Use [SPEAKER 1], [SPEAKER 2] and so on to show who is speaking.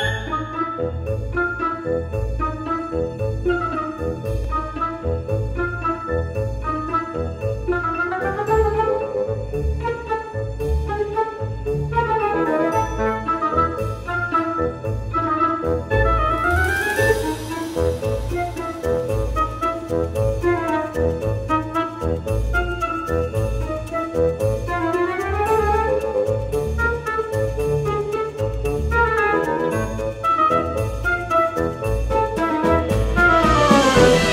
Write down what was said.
[SPEAKER 1] Música
[SPEAKER 2] Thank you.